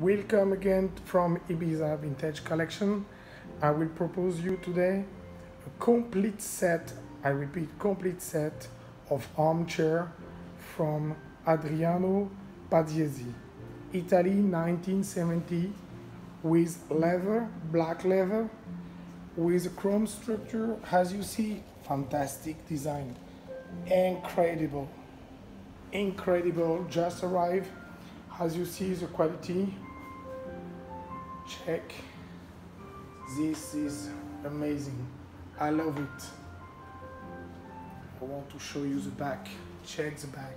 Welcome again from Ibiza Vintage Collection. I will propose you today a complete set, I repeat, complete set of armchair from Adriano Piazzesi, Italy 1970 with leather, black leather, with a chrome structure, as you see, fantastic design, incredible, incredible, just arrived, as you see the quality, check, this is amazing, I love it. I want to show you the back, check the back,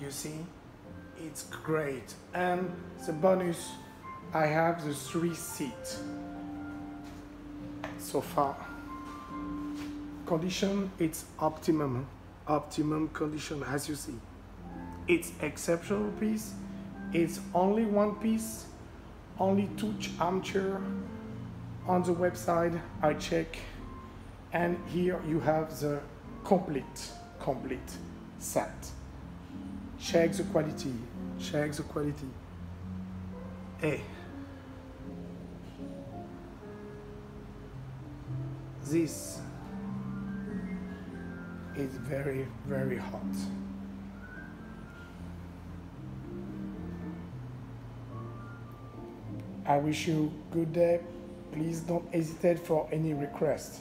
you see, it's great, and the bonus, I have the three seat so far. Condition, it's optimum, optimum condition as you see. It's exceptional piece. It's only one piece, only two armchair on the website. I check, and here you have the complete, complete set. Check the quality. Check the quality. Hey. This is very, very hot. I wish you good day. Please don't hesitate for any request.